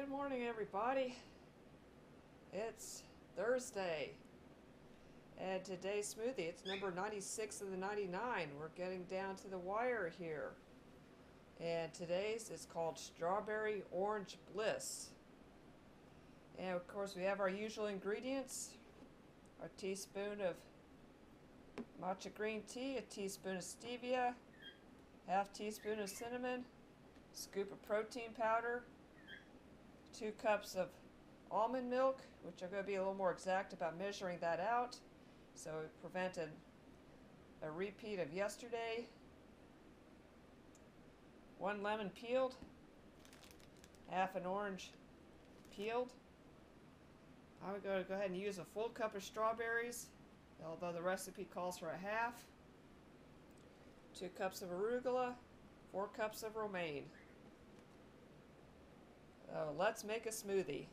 good morning, everybody. It's Thursday, and today's smoothie, it's number 96 of the 99. We're getting down to the wire here. And today's is called Strawberry Orange Bliss. And of course, we have our usual ingredients a teaspoon of matcha green tea, a teaspoon of stevia, half teaspoon of cinnamon, scoop of protein powder, two cups of almond milk, which I'm going to be a little more exact about measuring that out, so it prevented a repeat of yesterday. One lemon peeled, half an orange peeled. I'm going to go ahead and use a full cup of strawberries, although the recipe calls for a half. Two cups of arugula, four cups of romaine. Let's make a smoothie.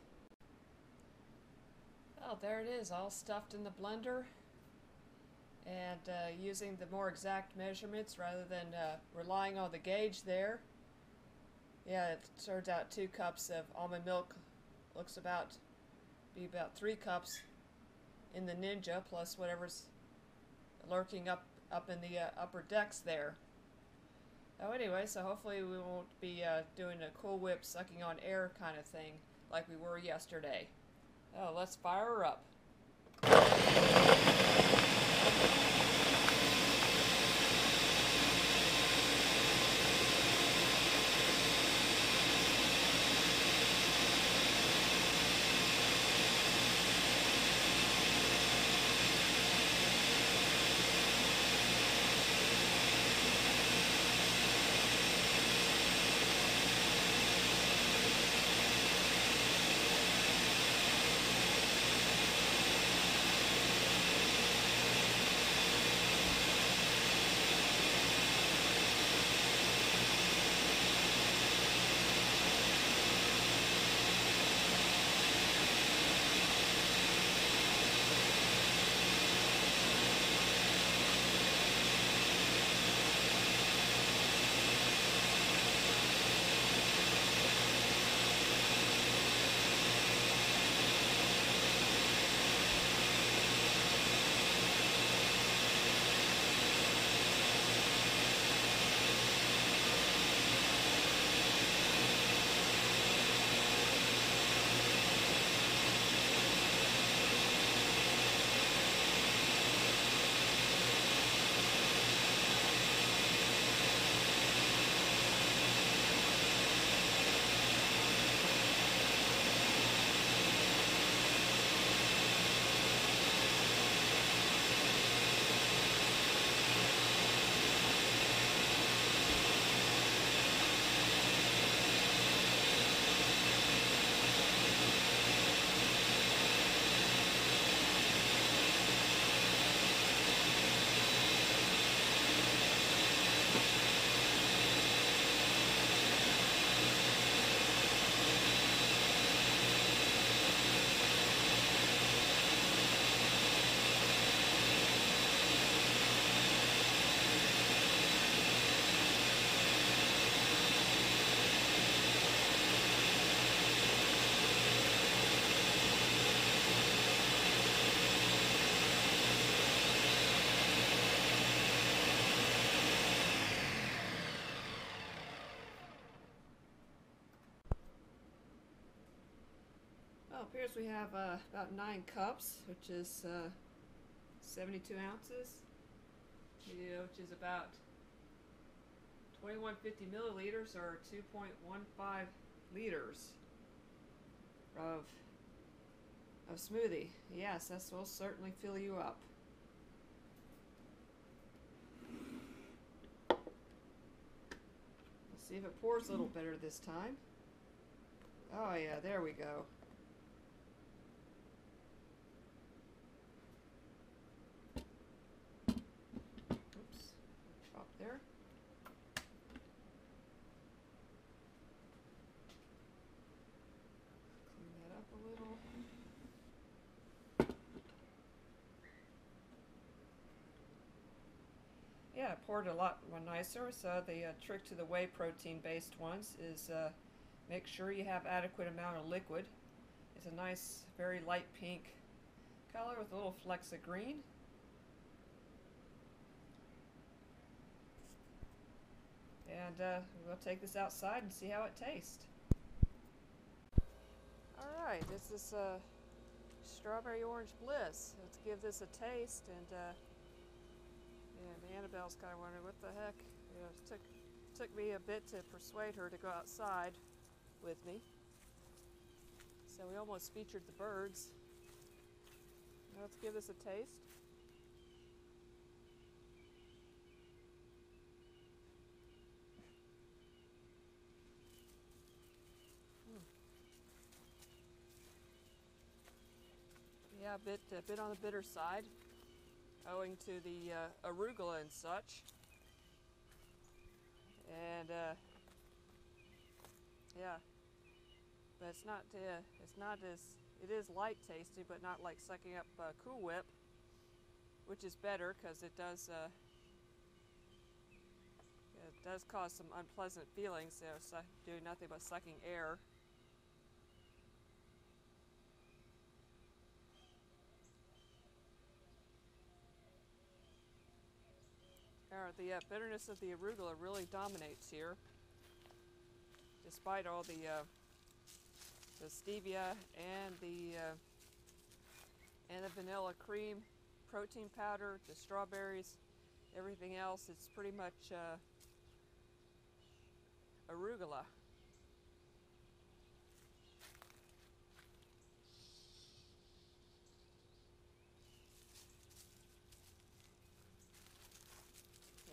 Oh, there it is, all stuffed in the blender. And uh, using the more exact measurements rather than uh, relying on the gauge there. Yeah, it turns out two cups of almond milk looks about be about three cups in the Ninja plus whatever's lurking up up in the uh, upper decks there. Oh, anyway, so hopefully we won't be uh, doing a Cool Whip sucking on air kind of thing like we were yesterday. Oh, let's fire her up. Appears we have uh, about nine cups, which is uh, 72 ounces, which is about 2150 milliliters or 2.15 liters of of smoothie. Yes, this will certainly fill you up. Let's see if it pours a little better this time. Oh yeah, there we go. Oops, drop there. Clean that up a little. Yeah, I poured a lot more nicer. So the uh, trick to the whey protein based ones is uh, Make sure you have adequate amount of liquid. It's a nice, very light pink color with a little flecks of green. And uh, we'll take this outside and see how it tastes. Alright, this is uh, strawberry orange bliss. Let's give this a taste and and Annabelle's kind of wondering what the heck. You know, it took took me a bit to persuade her to go outside with me. So we almost featured the birds. Now let's give this a taste. Hmm. Yeah, a bit, a bit on the bitter side, owing to the uh, arugula and such. And uh, yeah, but it's not uh, it's not as it is light tasty, but not like sucking up uh, Cool Whip, which is better because it does uh, it does cause some unpleasant feelings. You know, doing nothing but sucking air. Or the uh, bitterness of the arugula really dominates here, despite all the uh, the stevia and the uh, and the vanilla cream, protein powder, the strawberries, everything else. It's pretty much uh, arugula.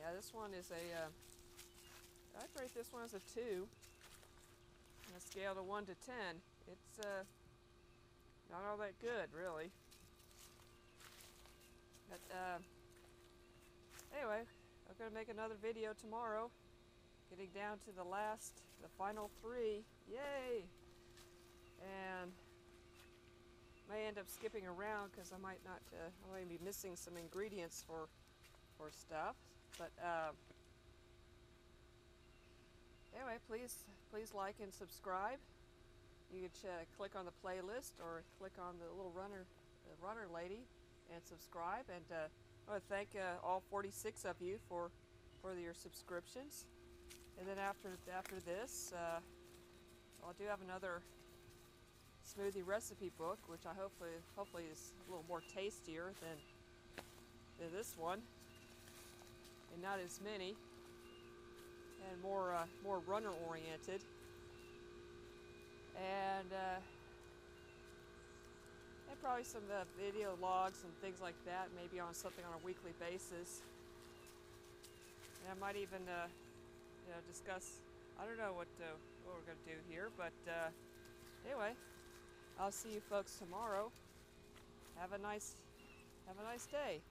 Yeah, this one is a. Uh, I'd rate this one as a two. On a scale of one to ten, it's uh, not all that good, really. But uh, anyway, I'm gonna make another video tomorrow. Getting down to the last, the final three. Yay! And may end up skipping around because I might not. Uh, I might be missing some ingredients for for stuff. But uh, anyway, please please like and subscribe. You can ch- click on the playlist or click on the little runner the runner lady and subscribe. And uh, I want to thank uh, all 46 of you for for your subscriptions. And then after after this, uh, I do have another smoothie recipe book, which I hopefully hopefully is a little more tastier than than this one and not as many, and more uh, more runner oriented. And uh, and probably some of the video logs and things like that, maybe on something on a weekly basis. And I might even uh, you know discuss. I don't know what uh, what we're gonna do here, but uh, anyway, I'll see you folks tomorrow. Have a nice have a nice day.